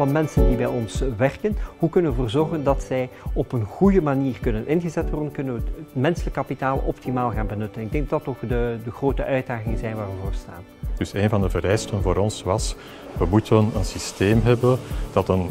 alle mensen die bij ons werken, hoe kunnen we ervoor zorgen dat zij op een goede manier kunnen ingezet worden, kunnen we het menselijk kapitaal optimaal gaan benutten. Ik denk dat dat toch de, de grote uitdagingen zijn waar we voor staan. Dus een van de vereisten voor ons was, we moeten een systeem hebben dat een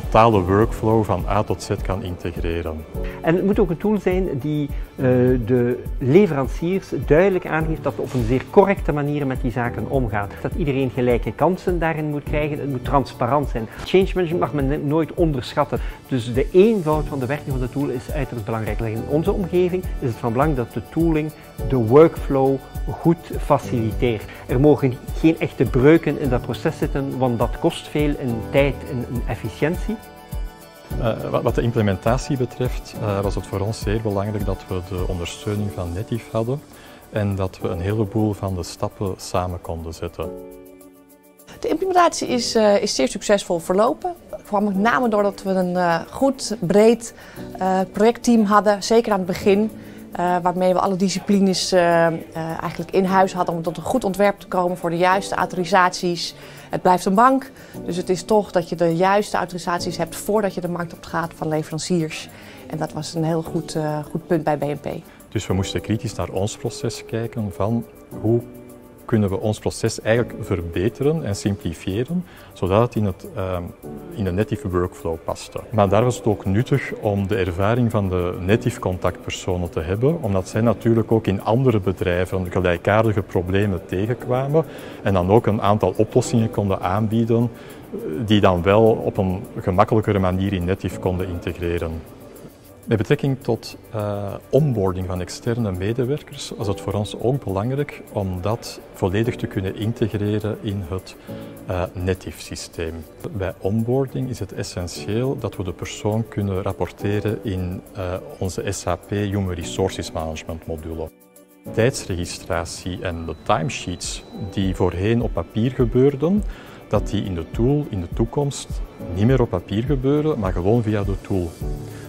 totale workflow van A tot Z kan integreren. En het moet ook een tool zijn die uh, de leveranciers duidelijk aangeeft dat we op een zeer correcte manier met die zaken omgaan. Dat iedereen gelijke kansen daarin moet krijgen, het moet transparant zijn. Change management mag men nooit onderschatten. Dus de eenvoud van de werking van de tool is uiterst belangrijk. In onze omgeving is het van belang dat de tooling de workflow goed faciliteert. Er mogen geen echte breuken in dat proces zitten, want dat kost veel in tijd en in efficiëntie. Uh, wat de implementatie betreft uh, was het voor ons zeer belangrijk dat we de ondersteuning van Netif hadden en dat we een heleboel van de stappen samen konden zetten. De implementatie is, uh, is zeer succesvol verlopen. Kwam met name doordat we een goed, breed projectteam hadden, zeker aan het begin. Uh, waarmee we alle disciplines uh, uh, eigenlijk in huis hadden om tot een goed ontwerp te komen voor de juiste autorisaties. Het blijft een bank, dus het is toch dat je de juiste autorisaties hebt voordat je de markt op gaat van leveranciers. En dat was een heel goed, goed punt bij BNP. Dus we moesten kritisch naar ons proces kijken van hoe kunnen we ons proces eigenlijk verbeteren en simplifiëren, zodat het in, het, uh, in de native workflow paste. Maar daar was het ook nuttig om de ervaring van de native contactpersonen te hebben, omdat zij natuurlijk ook in andere bedrijven gelijkaardige problemen tegenkwamen en dan ook een aantal oplossingen konden aanbieden die dan wel op een gemakkelijkere manier in Netif konden integreren. Met betrekking tot uh, onboarding van externe medewerkers was het voor ons ook belangrijk om dat volledig te kunnen integreren in het uh, Netif-systeem. Bij onboarding is het essentieel dat we de persoon kunnen rapporteren in uh, onze SAP Human Resources Management module. Tijdsregistratie en de timesheets die voorheen op papier gebeurden, dat die in de tool in de toekomst niet meer op papier gebeuren, maar gewoon via de tool.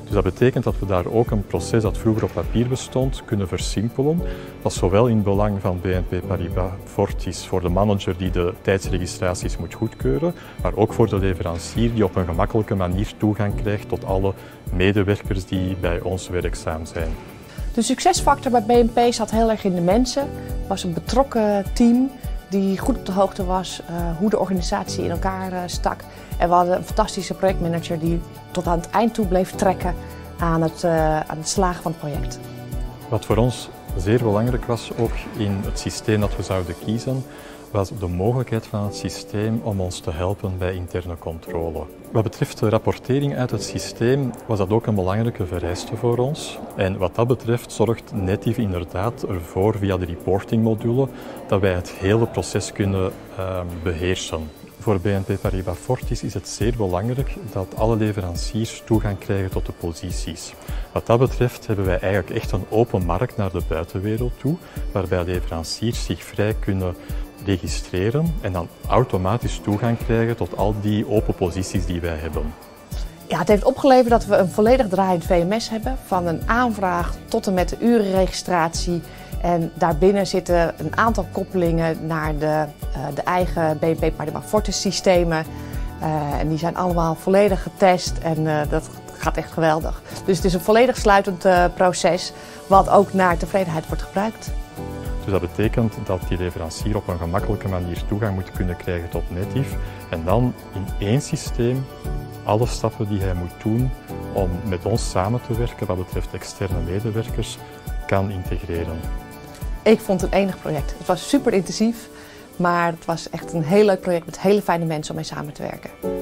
Dus dat betekent dat we daar ook een proces dat vroeger op papier bestond kunnen versimpelen. Dat is zowel in belang van BNP Paribas Fortis voor de manager die de tijdsregistraties moet goedkeuren, maar ook voor de leverancier die op een gemakkelijke manier toegang krijgt tot alle medewerkers die bij ons werkzaam zijn. De succesfactor bij BNP zat heel erg in de mensen. Het was een betrokken team die goed op de hoogte was uh, hoe de organisatie in elkaar uh, stak. En we hadden een fantastische projectmanager die tot aan het eind toe bleef trekken aan het, uh, aan het slagen van het project. Wat voor ons zeer belangrijk was, ook in het systeem dat we zouden kiezen, was de mogelijkheid van het systeem om ons te helpen bij interne controle. Wat betreft de rapportering uit het systeem was dat ook een belangrijke vereiste voor ons. En wat dat betreft zorgt Netiv inderdaad ervoor via de reportingmodule dat wij het hele proces kunnen uh, beheersen. Voor BNP Paribas Fortis is het zeer belangrijk dat alle leveranciers toegang krijgen tot de posities. Wat dat betreft hebben wij eigenlijk echt een open markt naar de buitenwereld toe, waarbij leveranciers zich vrij kunnen registreren en dan automatisch toegang krijgen tot al die open posities die wij hebben. Ja, het heeft opgeleverd dat we een volledig draaiend VMS hebben, van een aanvraag tot en met de urenregistratie. En daarbinnen zitten een aantal koppelingen naar de, uh, de eigen BNP Paribas Fortis systemen. Uh, en die zijn allemaal volledig getest en uh, dat gaat echt geweldig. Dus het is een volledig sluitend proces wat ook naar tevredenheid wordt gebruikt. Dus dat betekent dat die leverancier op een gemakkelijke manier toegang moet kunnen krijgen tot Netif en dan in één systeem alle stappen die hij moet doen om met ons samen te werken wat betreft externe medewerkers kan integreren. Ik vond het een enig project. Het was super intensief, maar het was echt een heel leuk project met hele fijne mensen om mee samen te werken.